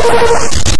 Oh, my God.